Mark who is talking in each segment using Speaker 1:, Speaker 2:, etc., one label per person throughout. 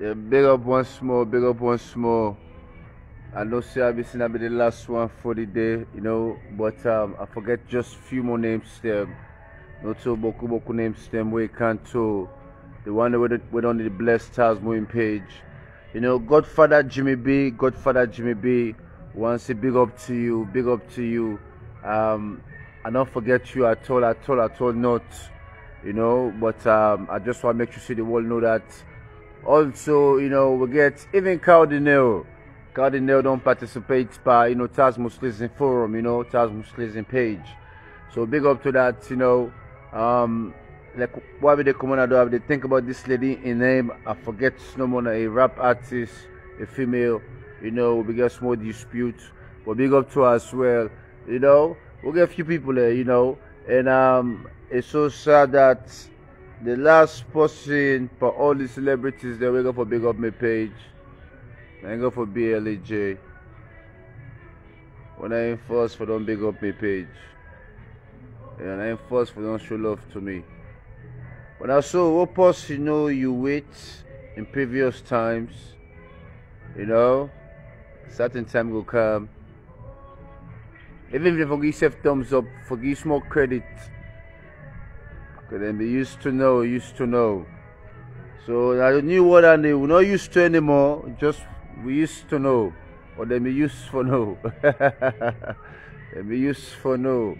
Speaker 1: Yeah, big up once more, big up once more. I know be saying I'll be the last one for the day, you know, but um I forget just few more names them. No to boku boku names them we can't to the one with with on the blessed stars moving page. You know, Godfather Jimmy B, Godfather Jimmy B, to say big up to you, big up to you. Um I don't forget you at all, at all, at all not. You know, but um I just want to make sure the world know that also, you know, we get even Cardinal. Cardinal don't participate by, you know, Tazmo Sliz Forum, you know, Tazmo Sliz page. So big up to that, you know. Um like why would they come on do they think about this lady in name I forget no more a rap artist, a female, you know, we get small dispute. But big up to her as well. You know, we'll get a few people there, you know. And um it's so sad that the last person for all the celebrities that we go for big up my page. I go for BLAJ. When I ain't first for don't big up my page. And I ain't first for don't show love to me. When I saw what post you know you wait in previous times. You know? Certain time will come. Even if you forgive yourself thumbs up, forgive small credit. Cause then we used to know, used to know. So now the new word and they we not used to anymore, just we used to know. Or they be used for know. they be used for know.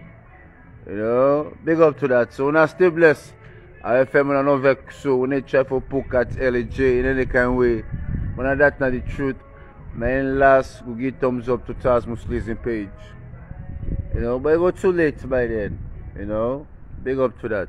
Speaker 1: You know? Big up to that. So when I stay blessed, I and I know vex so when they try for poke at LJ in any kind of way. When I that not the truth, my last will give thumbs up to Tazmo Sliz page. You know, but it got too late by then. You know? Big up to that.